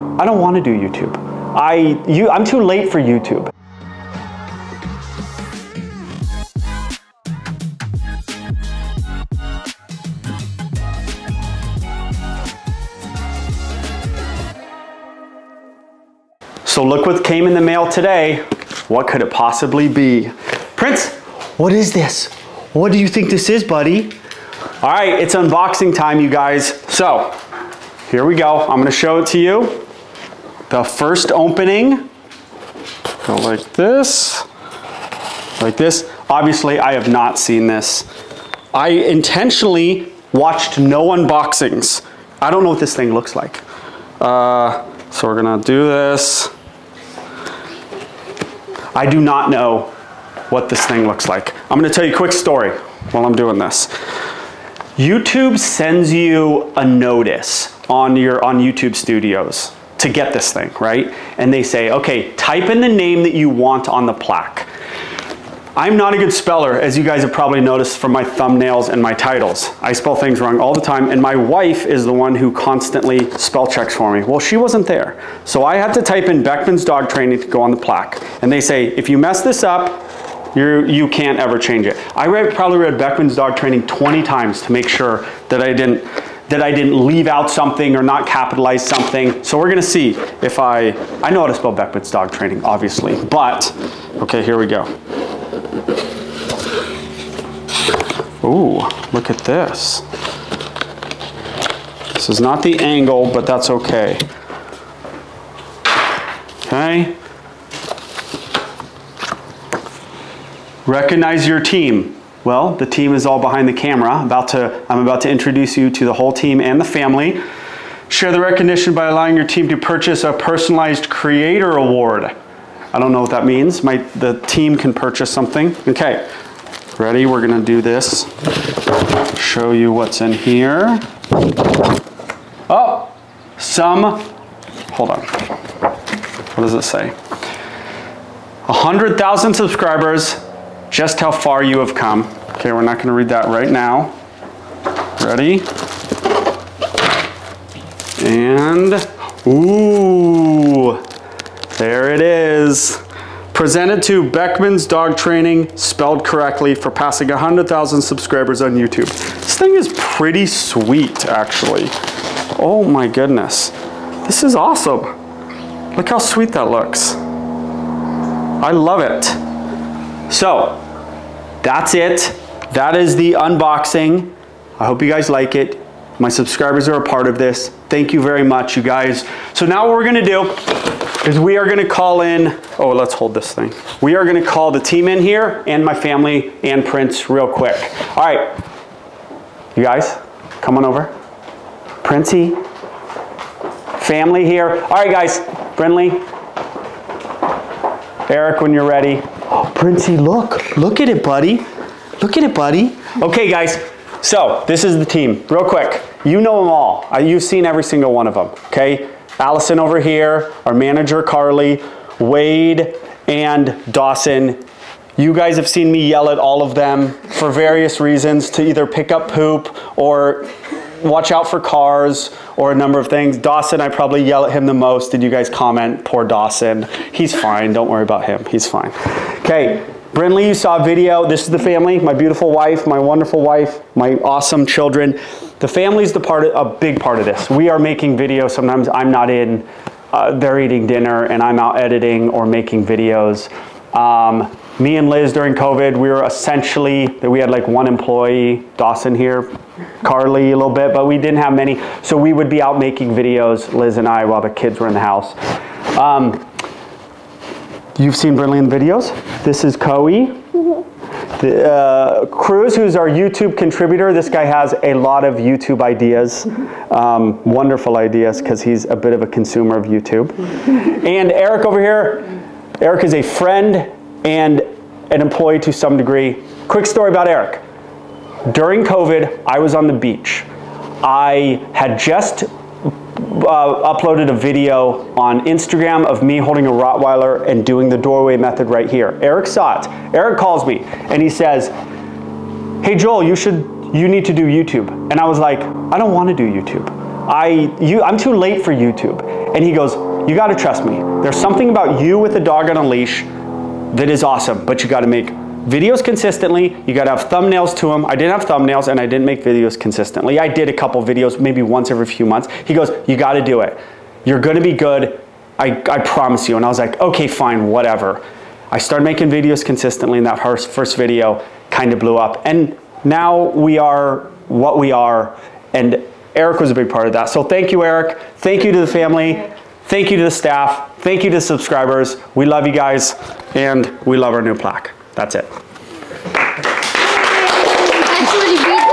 I don't want to do YouTube. I, you, I'm too late for YouTube. So look what came in the mail today. What could it possibly be? Prince, what is this? What do you think this is, buddy? All right, it's unboxing time, you guys. So, here we go. I'm gonna show it to you. The first opening, go like this, like this. Obviously, I have not seen this. I intentionally watched no unboxings. I don't know what this thing looks like. Uh, so we're gonna do this. I do not know what this thing looks like. I'm gonna tell you a quick story while I'm doing this. YouTube sends you a notice on your on YouTube Studios to get this thing, right? And they say, okay, type in the name that you want on the plaque. I'm not a good speller, as you guys have probably noticed from my thumbnails and my titles. I spell things wrong all the time, and my wife is the one who constantly spell checks for me. Well, she wasn't there. So I had to type in Beckman's dog training to go on the plaque. And they say, if you mess this up, you're, you can't ever change it. I read, probably read Beckman's dog training 20 times to make sure that I didn't that I didn't leave out something or not capitalize something. So we're gonna see if I, I know how to spell Beckman's dog training, obviously, but, okay, here we go. Ooh, look at this. This is not the angle, but that's okay. Okay. Recognize your team. Well, the team is all behind the camera. About to, I'm about to introduce you to the whole team and the family. Share the recognition by allowing your team to purchase a personalized creator award. I don't know what that means. My, the team can purchase something. Okay, ready? We're gonna do this. Show you what's in here. Oh, some, hold on. What does it say? 100,000 subscribers, just how far you have come. Okay, we're not gonna read that right now. Ready? And, ooh, there it is. Presented to Beckman's Dog Training, spelled correctly, for passing 100,000 subscribers on YouTube. This thing is pretty sweet, actually. Oh my goodness. This is awesome. Look how sweet that looks. I love it. So, that's it. That is the unboxing. I hope you guys like it. My subscribers are a part of this. Thank you very much, you guys. So now what we're gonna do is we are gonna call in, oh, let's hold this thing. We are gonna call the team in here and my family and Prince real quick. All right, you guys, come on over. Princey, family here. All right, guys, Brinley, Eric, when you're ready. Princey, look, look at it, buddy. Look at it, buddy. Okay, guys, so this is the team. Real quick, you know them all. You've seen every single one of them, okay? Allison over here, our manager, Carly, Wade, and Dawson. You guys have seen me yell at all of them for various reasons to either pick up poop or watch out for cars or a number of things. Dawson, I probably yell at him the most. Did you guys comment? Poor Dawson. He's fine. Don't worry about him. He's fine. Okay. Brinley, you saw a video. This is the family, my beautiful wife, my wonderful wife, my awesome children. The family's the part, of, a big part of this. We are making videos. Sometimes I'm not in. Uh, they're eating dinner and I'm out editing or making videos. Um, me and Liz during COVID, we were essentially, that we had like one employee, Dawson here, Carly a little bit, but we didn't have many. So we would be out making videos, Liz and I, while the kids were in the house. Um, you've seen in videos. This is Coe. The, uh, Cruz, who's our YouTube contributor, this guy has a lot of YouTube ideas, um, wonderful ideas, because he's a bit of a consumer of YouTube. And Eric over here, Eric is a friend and an employee to some degree. Quick story about Eric. During COVID, I was on the beach. I had just uh, uploaded a video on Instagram of me holding a Rottweiler and doing the doorway method right here. Eric saw it. Eric calls me and he says, hey Joel, you should, you need to do YouTube. And I was like, I don't want to do YouTube. I, you, I'm too late for YouTube. And he goes, You got to trust me. There's something about you with a dog on a leash that is awesome, but you got to make videos consistently. You got to have thumbnails to them. I didn't have thumbnails and I didn't make videos consistently. I did a couple videos, maybe once every few months. He goes, You got to do it. You're to be good. I, I promise you. And I was like, Okay, fine, whatever. I started making videos consistently, and that first, first video kind of blew up. And now we are what we are. And Eric was a big part of that. So thank you, Eric. Thank you to the family. Thank you to the staff. Thank you to subscribers. We love you guys and we love our new plaque. That's it. That's really good.